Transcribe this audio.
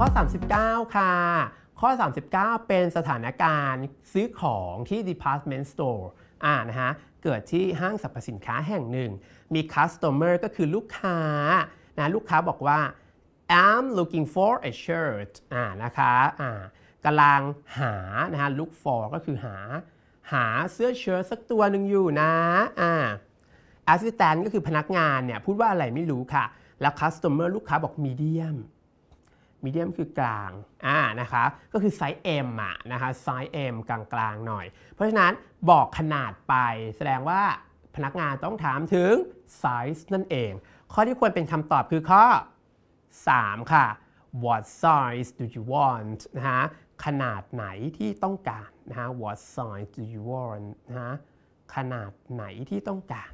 ข้อ 39 ค่ะ ข้อ 39 เป็นสถานการณ์ซื้อของที่ department store อ่านะฮะ เกิดที่ห้างสรรพสินค้าแห่งหนึ่ง มี customer ก็คือลูกค้านะลูกค้าบอกว่า I'm looking for a shirt อ่านะคะอ่ากำลังหานะฮะ look for ก็คือหา หาเสื้อเชิ้ตสักตัวหนึ่งอยู่นะอ่า assistant ก็คือพนักงานเนี่ย พูดว่าอะไรไม่รู้ค่ะ แล้ว customer ลูกค้าบอก medium medium คือกลางอ่านะคะก็คือไซส์ M อะนะคะไซส์ M กลางๆหน่อย เพราะฉะนั้นบอกขนาดไปแสดงว่าพนักงานต้องถามถึง size นั่นเอง ข้อที่ควรเป็นคำตอบคือข้อ 3 ค่ะ what size do you want นะฮะขนาดไหนที่ต้องการนะฮะ what size do you want นะฮะขนาดไหนที่ต้องการ